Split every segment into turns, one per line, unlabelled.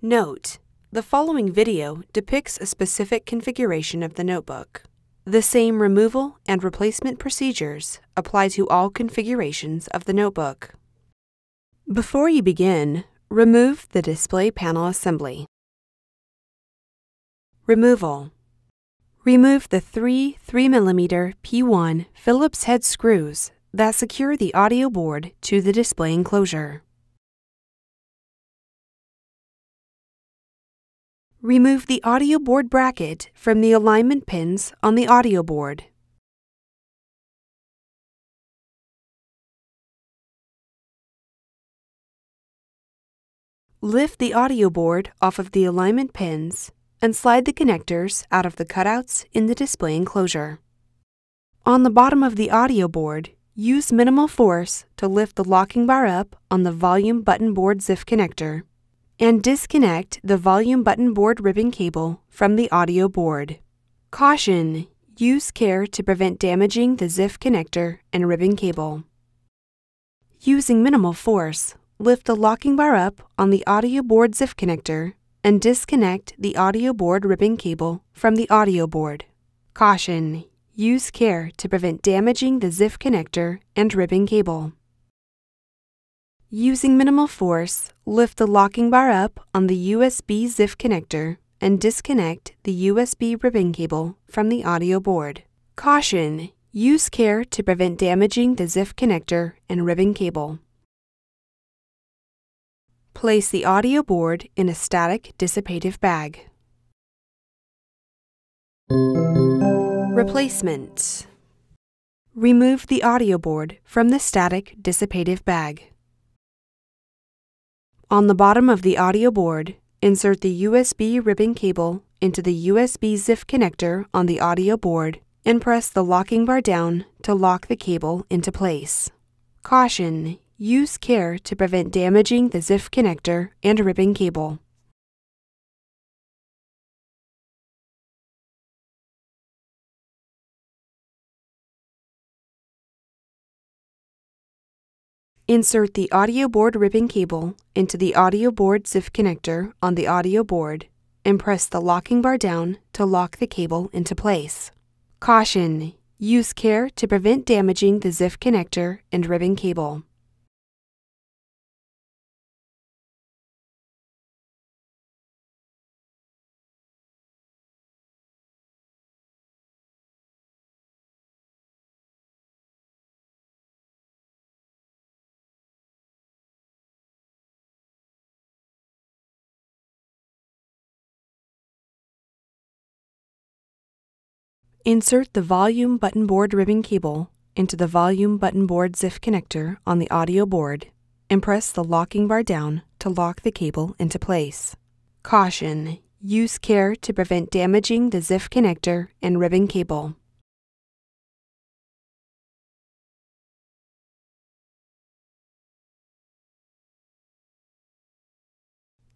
Note: The following video depicts a specific configuration of the notebook. The same removal and replacement procedures apply to all configurations of the notebook. Before you begin, remove the display panel assembly. Removal Remove the three 3mm P1 Phillips head screws that secure the audio board to the display enclosure. Remove the audio board bracket from the alignment pins on the audio board. Lift the audio board off of the alignment pins and slide the connectors out of the cutouts in the display enclosure. On the bottom of the audio board, use minimal force to lift the locking bar up on the volume button board ZIF connector and disconnect the volume button board ribbon cable from the audio board. Caution! Use care to prevent damaging the ZIF connector and ribbon cable. Using minimal force, lift the locking bar up on the audio board ZIF connector and disconnect the audio board ribbon cable from the audio board. Caution! Use care to prevent damaging the ZIF connector and ribbon cable. Using minimal force, lift the locking bar up on the USB ZIF connector and disconnect the USB ribbon cable from the audio board. Caution! Use care to prevent damaging the ZIF connector and ribbon cable. Place the audio board in a static dissipative bag. Replacement Remove the audio board from the static dissipative bag. On the bottom of the audio board, insert the USB ribbon cable into the USB ZIF connector on the audio board and press the locking bar down to lock the cable into place. Caution! Use care to prevent damaging the ZIF connector and ribbon cable. Insert the audio board ribbon cable into the audio board ZIF connector on the audio board and press the locking bar down to lock the cable into place. Caution! Use care to prevent damaging the ZIF connector and ribbon cable. Insert the volume button board ribbon cable into the volume button board ZIF connector on the audio board and press the locking bar down to lock the cable into place. Caution! Use care to prevent damaging the ZIF connector and ribbon cable.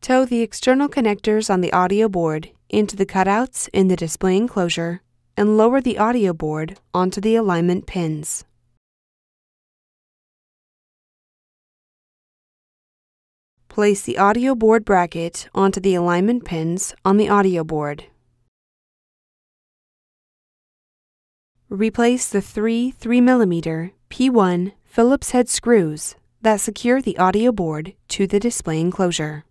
Tow the external connectors on the audio board into the cutouts in the display enclosure and lower the audio board onto the alignment pins. Place the audio board bracket onto the alignment pins on the audio board. Replace the three 3mm P1 Phillips head screws that secure the audio board to the display enclosure.